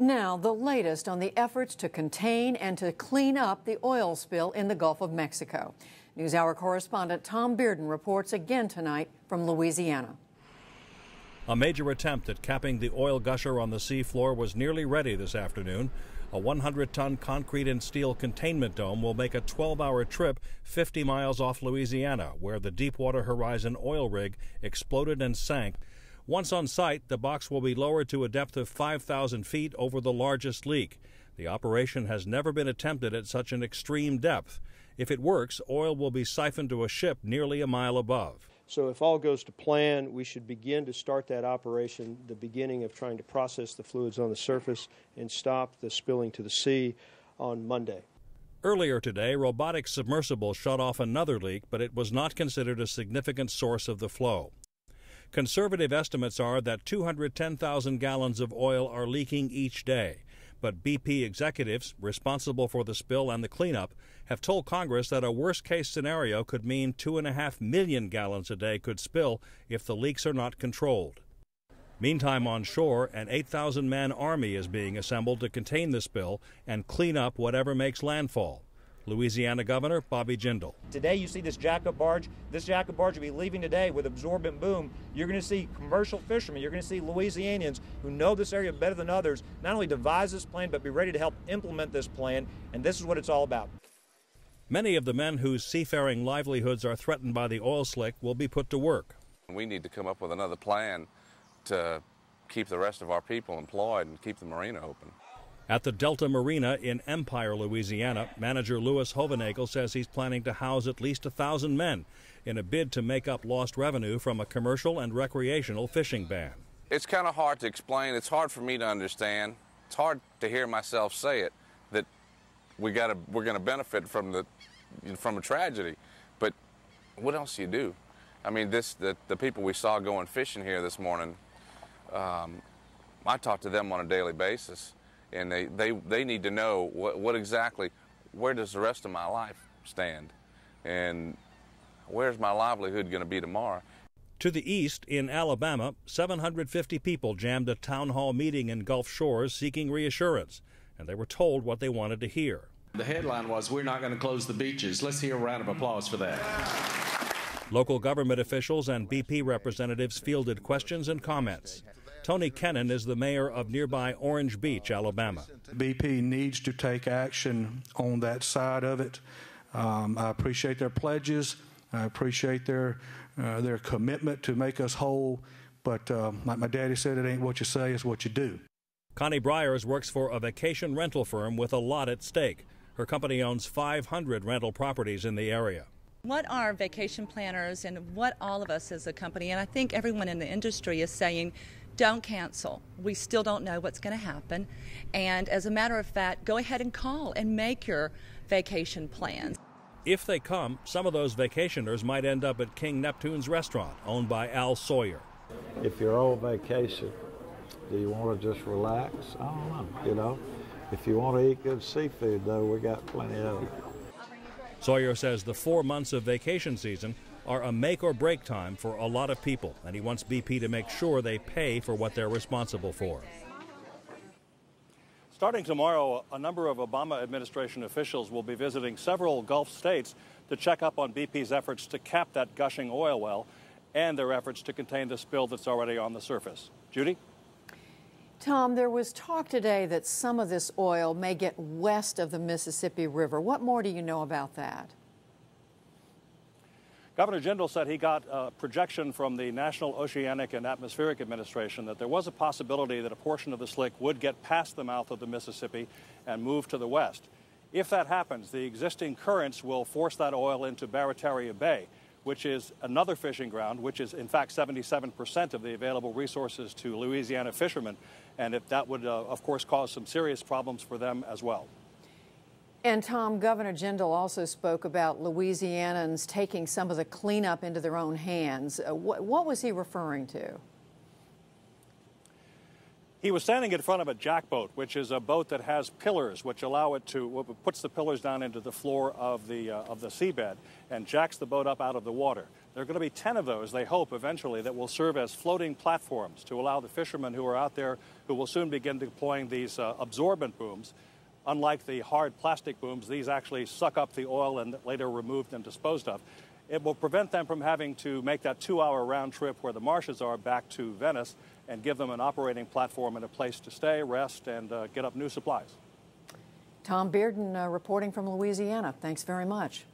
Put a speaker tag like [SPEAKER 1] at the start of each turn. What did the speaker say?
[SPEAKER 1] Now, the latest on the efforts to contain and to clean up the oil spill in the Gulf of Mexico. NewsHour correspondent Tom Bearden reports again tonight from Louisiana.
[SPEAKER 2] A major attempt at capping the oil gusher on the seafloor was nearly ready this afternoon. A 100 ton concrete and steel containment dome will make a 12 hour trip 50 miles off Louisiana, where the Deepwater Horizon oil rig exploded and sank. Once on site, the box will be lowered to a depth of 5,000 feet over the largest leak. The operation has never been attempted at such an extreme depth. If it works, oil will be siphoned to a ship nearly a mile above.
[SPEAKER 3] So if all goes to plan, we should begin to start that operation, the beginning of trying to process the fluids on the surface and stop the spilling to the sea on Monday.
[SPEAKER 2] Earlier today, robotic submersible shut off another leak, but it was not considered a significant source of the flow. Conservative estimates are that 210,000 gallons of oil are leaking each day. But BP executives responsible for the spill and the cleanup have told Congress that a worst case scenario could mean 2.5 million gallons a day could spill if the leaks are not controlled. Meantime, on shore, an 8,000 man army is being assembled to contain the spill and clean up whatever makes landfall. Louisiana Governor Bobby Jindal.
[SPEAKER 4] Today, you see this jackup barge. This jackup barge will be leaving today with absorbent boom. You're going to see commercial fishermen. You're going to see Louisianians who know this area better than others not only devise this plan, but be ready to help implement this plan. And this is what it's all about.
[SPEAKER 2] Many of the men whose seafaring livelihoods are threatened by the oil slick will be put to work.
[SPEAKER 5] We need to come up with another plan to keep the rest of our people employed and keep the marina open.
[SPEAKER 2] At the Delta Marina in Empire, Louisiana, manager Louis Hovenagel says he's planning to house at least a thousand men in a bid to make up lost revenue from a commercial and recreational fishing ban.
[SPEAKER 5] It's kind of hard to explain. It's hard for me to understand. It's hard to hear myself say it that we got to we're going to benefit from the from a tragedy. But what else do you do? I mean, this the, the people we saw going fishing here this morning. Um, I talk to them on a daily basis and they, they, they need to know what, what exactly, where does the rest of my life stand? And where's my livelihood going to be tomorrow?
[SPEAKER 2] To the east, in Alabama, 750 people jammed a town hall meeting in Gulf Shores seeking reassurance, and they were told what they wanted to hear.
[SPEAKER 6] The headline was, We're not going to close the beaches. Let's hear a round of applause for that.
[SPEAKER 2] Local government officials and BP representatives fielded questions and comments. Tony Kennon is the mayor of nearby Orange Beach, Alabama.
[SPEAKER 7] BP needs to take action on that side of it. Um, I appreciate their pledges. I appreciate their uh, their commitment to make us whole. But uh, like my daddy said, it ain't what you say, it's what you do.
[SPEAKER 2] Connie Bryers works for a vacation rental firm with a lot at stake. Her company owns 500 rental properties in the area
[SPEAKER 8] what our vacation planners and what all of us as a company, and I think everyone in the industry is saying, don't cancel. We still don't know what's going to happen. And as a matter of fact, go ahead and call and make your vacation plans.
[SPEAKER 2] If they come, some of those vacationers might end up at King Neptune's restaurant, owned by Al Sawyer.
[SPEAKER 9] If you're on vacation, do you want to just relax? I don't know, you know. If you want to eat good seafood, though, we got plenty of it.
[SPEAKER 2] Sawyer says the four months of vacation season are a make or break time for a lot of people, and he wants BP to make sure they pay for what they're responsible for. Starting tomorrow, a number of Obama administration officials will be visiting several Gulf states to check up on BP's efforts to cap that gushing oil well and their efforts to contain the spill that's already on the surface. Judy?
[SPEAKER 1] Tom, there was talk today that some of this oil may get west of the Mississippi River. What more do you know about that?
[SPEAKER 2] Governor Jindal said he got a projection from the National Oceanic and Atmospheric Administration that there was a possibility that a portion of the slick would get past the mouth of the Mississippi and move to the west. If that happens, the existing currents will force that oil into Barataria Bay, which is another fishing ground, which is in fact 77% of the available resources to Louisiana fishermen. And if that would, uh, of course, cause some serious problems for them as well.
[SPEAKER 1] And Tom, Governor Jindal also spoke about Louisianans taking some of the cleanup into their own hands. Uh, what, what was he referring to?
[SPEAKER 2] He was standing in front of a jackboat, which is a boat that has pillars, which allow it to puts the pillars down into the floor of the uh, of the seabed and jacks the boat up out of the water.
[SPEAKER 10] There are going to be 10 of those, they hope, eventually, that will serve as floating platforms to allow the fishermen who are out there, who will soon begin deploying these uh, absorbent booms. Unlike the hard plastic booms, these actually suck up the oil and later removed and disposed of. It will prevent them from having to make that two hour round trip where the marshes are back to Venice and give them an operating platform and a place to stay, rest, and uh, get up new supplies.
[SPEAKER 1] Tom Bearden uh, reporting from Louisiana. Thanks very much.